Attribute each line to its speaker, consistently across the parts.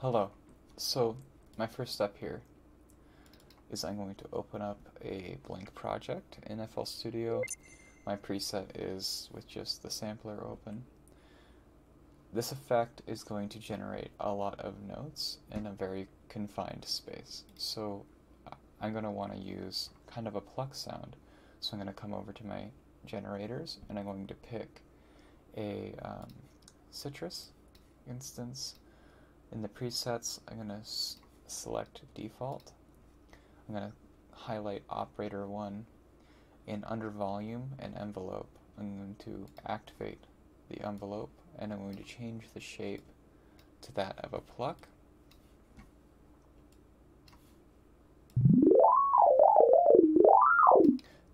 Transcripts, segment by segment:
Speaker 1: Hello. So my first step here is I'm going to open up a blank project in FL Studio. My preset is with just the sampler open. This effect is going to generate a lot of notes in a very confined space. So I'm going to want to use kind of a pluck sound. So I'm going to come over to my generators and I'm going to pick a um, Sytrus instance. In the presets, I'm going to select default. I'm going to highlight operator 1 in under volume and envelope. I'm going to activate the envelope and I'm going to change the shape to that of a pluck.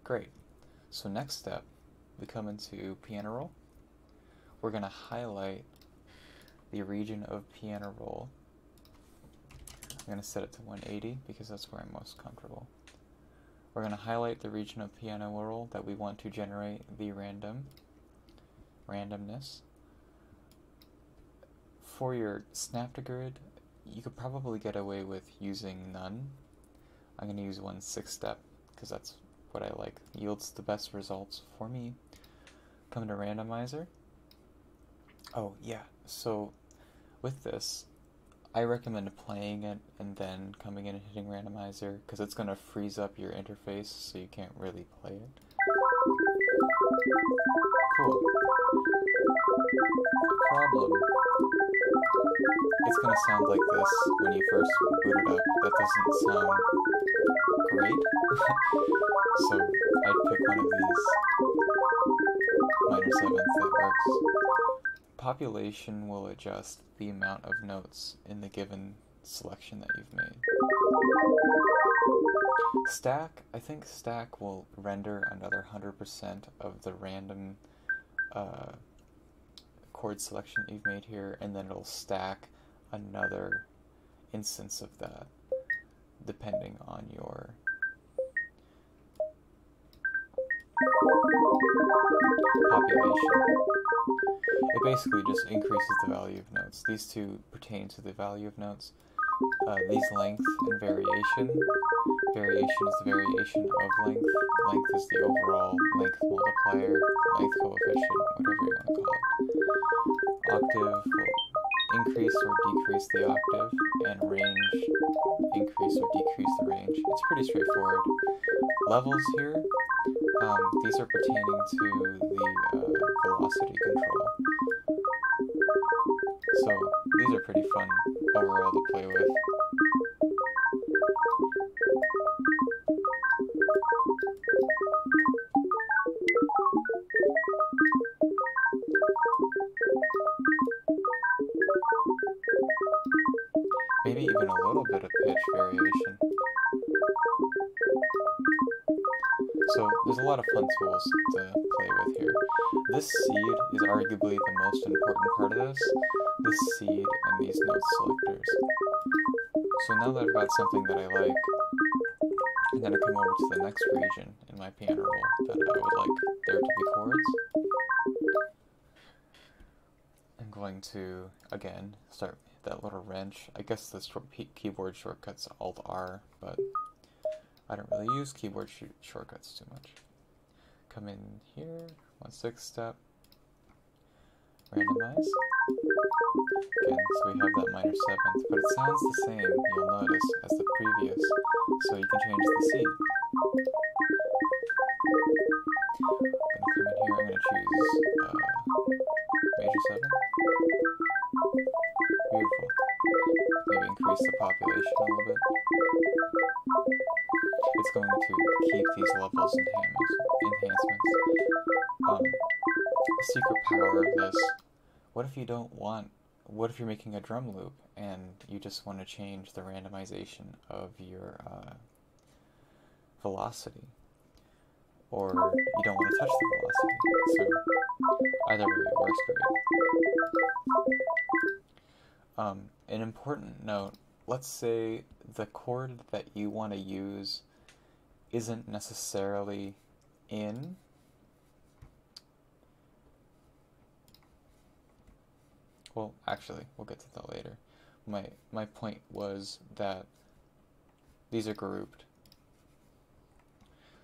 Speaker 1: Great. So next step, we come into piano roll. We're going to highlight the region of piano roll. I'm going to set it to 180 because that's where I'm most comfortable. We're going to highlight the region of piano roll that we want to generate the random randomness. For your snap to grid, you could probably get away with using none. I'm going to use one six step because that's what I like. Yields the best results for me. Come to randomizer. Oh, yeah. So with this, I recommend playing it and then coming in and hitting randomizer because it's going to freeze up your interface so you can't really play it. Cool. Problem. It's going to sound like this when you first boot it up. That doesn't sound great. so I'd pick one of these minor sevenths that works. Population will adjust the amount of notes in the given selection that you've made. Stack, I think stack will render another 100% of the random uh, chord selection that you've made here, and then it'll stack another instance of that depending on your population. It basically just increases the value of notes. These two pertain to the value of notes. Uh, these length and variation. Variation is the variation of length. Length is the overall length multiplier, length coefficient, whatever you want to call it. Octave will increase or decrease the octave, and range increase or decrease the range. It's pretty straightforward. Levels here um, these are pertaining to the uh, velocity control. So these are pretty fun overall to play with. So there's a lot of fun tools to play with here. This seed is arguably the most important part of this, this seed and these note selectors. So now that I've got something that I like, I'm going to come over to the next region in my piano roll that I would like there to be chords. I'm going to, again, start that little wrench. I guess the keyboard shortcut's Alt-R, but I don't really use keyboard sh shortcuts too much. Come in here, one six step, randomize. Again, so we have that minor seventh, but it sounds the same, you'll notice, as the previous, so you can change the C. I'm gonna come in here, I'm gonna choose uh, major seven. Beautiful. Maybe increase the population a little bit it's going to keep these levels enhancements. Um, secret power of this, what if you don't want, what if you're making a drum loop and you just want to change the randomization of your uh, velocity? Or you don't want to touch the velocity. So either way, it works great. Um, an important note, let's say the chord that you want to use isn't necessarily in well actually we'll get to that later my my point was that these are grouped.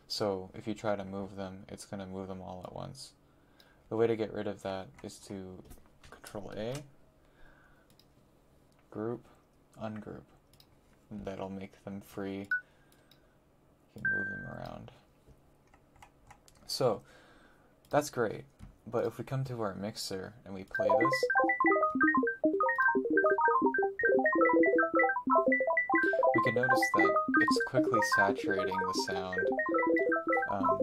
Speaker 1: So if you try to move them, it's going to move them all at once. The way to get rid of that is to control A, group, ungroup. That'll make them free. So that's great. But if we come to our mixer and we play this, we can notice that it's quickly saturating the sound. Um,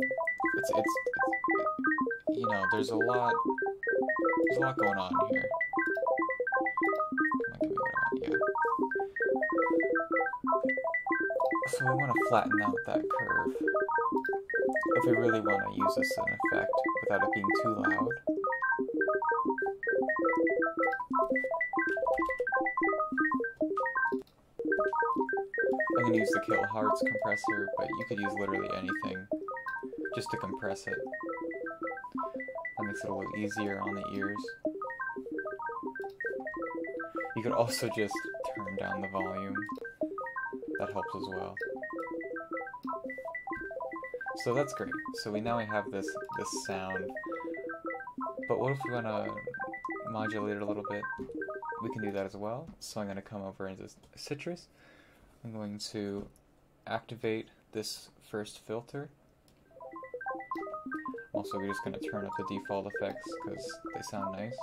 Speaker 1: it's, it's, it's, you know, there's a lot, there's a lot going on here. So we want to flatten out that curve if we really want to use this in effect without it being too loud. I'm going to use the Kilohearts compressor, but you could use literally anything just to compress it. That makes it a little easier on the ears. You could also just turn down the volume. That helps as well. So that's great. So we now we have this this sound. But what if we want to modulate it a little bit? We can do that as well. So I'm going to come over into Sytrus. I'm going to activate this first filter. Also, we're just going to turn up the default effects because they sound nice.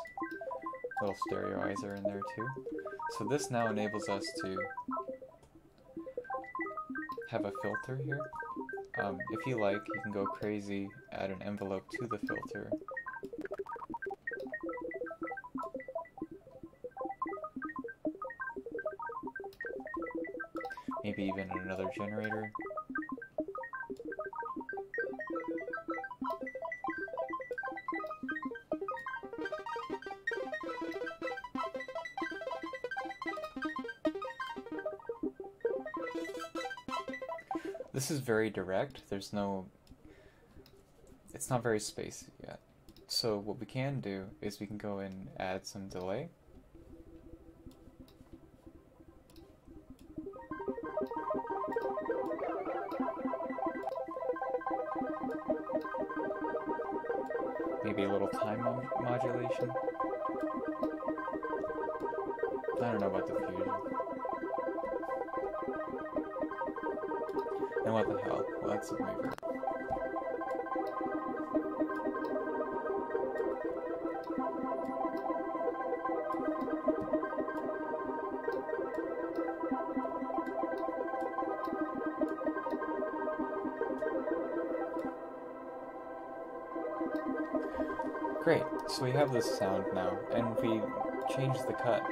Speaker 1: A little stereoizer in there too. So this now enables us to have a filter here. Um, if you like, you can go crazy, add an envelope to the filter. Maybe even another generator. This is very direct. There's no... It's not very spacey yet. So what we can do is we can go and add some delay. Maybe a little time modulation. I don't know about the fusion. What the hell? Well, that's a reverb. Great, so we have this sound now, and we change the cut.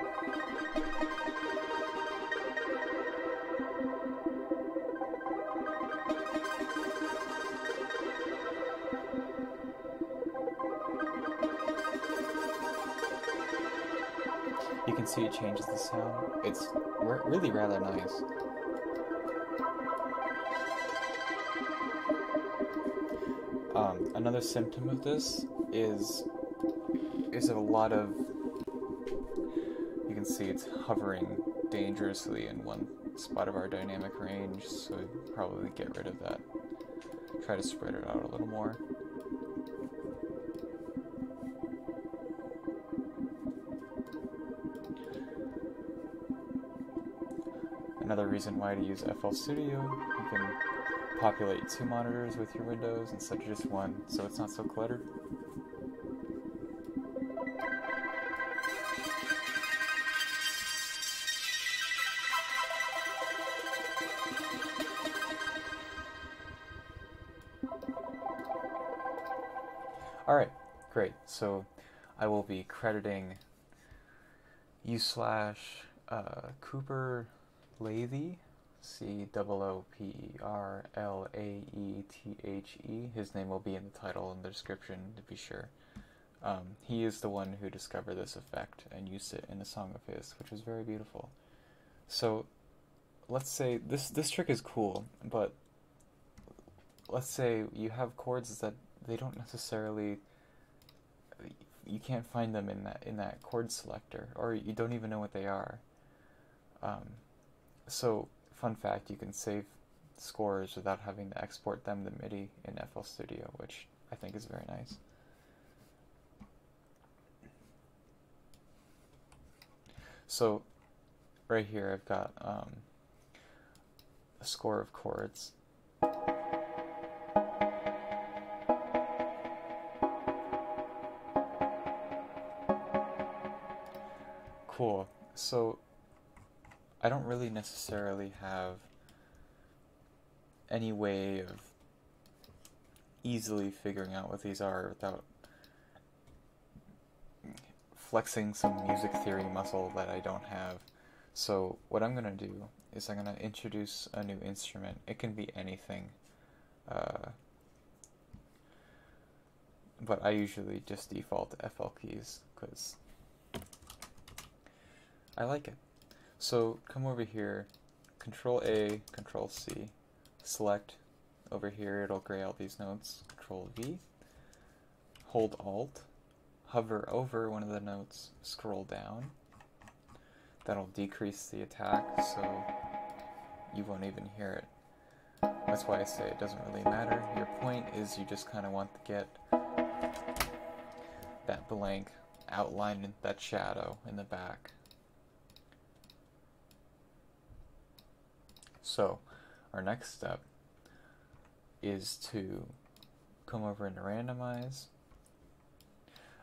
Speaker 1: See it changes the sound. It's really rather nice. Um, another symptom of this is is a lot of you can see it's hovering dangerously in one spot of our dynamic range, so probably get rid of that. Try to spread it out a little more. Another reason why to use FL Studio, you can populate two monitors with your windows instead of just one, so it's not so cluttered. Alright, great. So I will be crediting u slash uh, Cooper Laethe, C O O P E R L A E T H E. His name will be in the title and the description to be sure. Um, he is the one who discovered this effect and used it in a song of his, which is very beautiful. So let's say this this trick is cool, but let's say you have chords that they don't necessarily you can't find them in that in that chord selector or you don't even know what they are Um, so, fun fact, you can save scores without having to export them to MIDI in FL Studio, which I think is very nice. So, right here I've got um, a score of chords. Cool. So, I don't really necessarily have any way of easily figuring out what these are without flexing some music theory muscle that I don't have. So what I'm going to do is I'm going to introduce a new instrument. It can be anything. Uh, but I usually just default to FL keys because I like it. So come over here, Control A, Control C, select over here, it'll gray out these notes, Control V, hold Alt, hover over one of the notes, scroll down. That'll decrease the attack so you won't even hear it. That's why I say it doesn't really matter. Your point is you just kind of want to get that blank outline, that shadow in the back. So, our next step is to come over into randomize.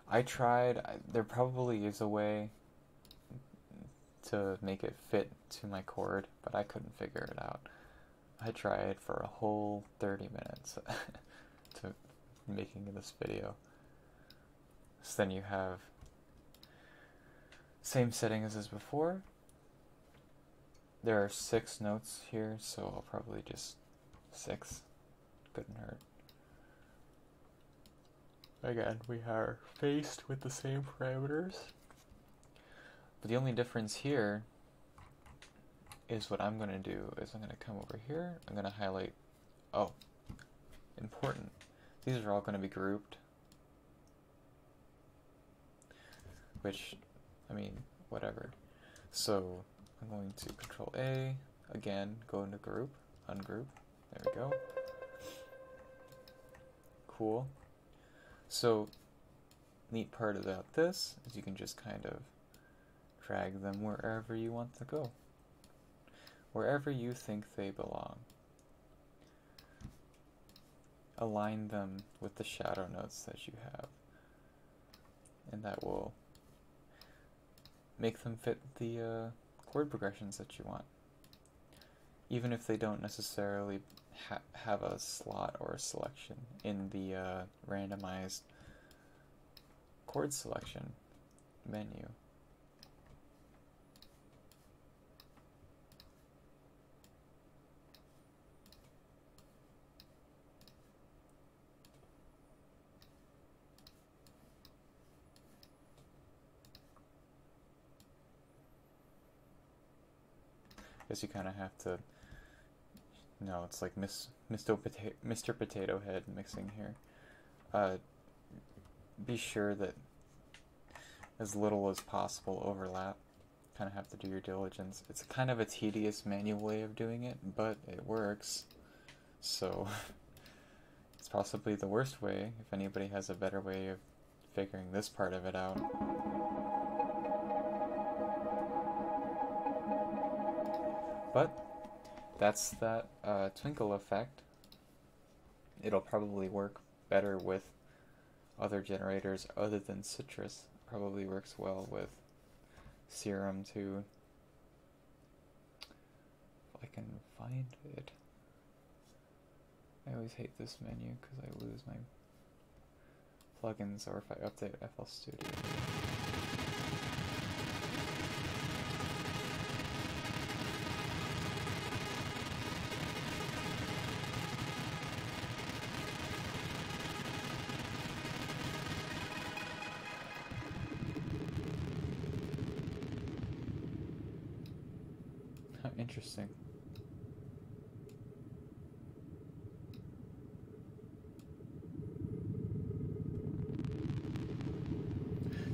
Speaker 1: I tried, there probably is a way to make it fit to my chord, but I couldn't figure it out. I tried for a whole 30 minutes to making this video. So then you have same settings as before, there are six notes here, so I'll probably just six. Couldn't hurt. Again, we are faced with the same parameters. But the only difference here is what I'm going to do is I'm going to come over here, I'm going to highlight, oh, important. These are all going to be grouped. Which, I mean, whatever. So I'm going to control A, again, go into group, ungroup, there we go. Cool. So, neat part about this is you can just kind of drag them wherever you want to go. Wherever you think they belong. Align them with the shadow notes that you have. And that will make them fit the uh, chord progressions that you want. Even if they don't necessarily ha have a slot or a selection in the uh, randomized chord selection menu. Guess you kind of have to. No, it's like Miss Mr. Potato, Mr. Potato Head mixing here. Uh, be sure that as little as possible overlap. Kind of have to do your diligence. It's kind of a tedious manual way of doing it, but it works. So it's possibly the worst way. If anybody has a better way of figuring this part of it out. But that's that uh, twinkle effect. It'll probably work better with other generators other than Sytrus. Probably works well with Serum too. If I can find it. I always hate this menu because I lose my plugins or if I update FL Studio. Interesting.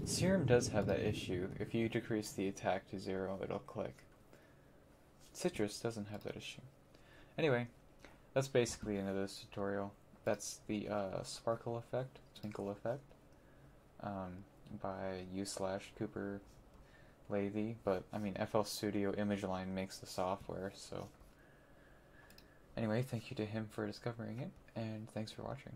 Speaker 1: Serum does have that issue. If you decrease the attack to zero, it'll click. Sytrus doesn't have that issue. Anyway, that's basically the end of this tutorial. That's the uh, sparkle effect, twinkle effect, um, by u slash Cooper Leavy. But I mean, FL Studio ImageLine makes the software, so. Anyway, thank you to him for discovering it, and thanks for watching.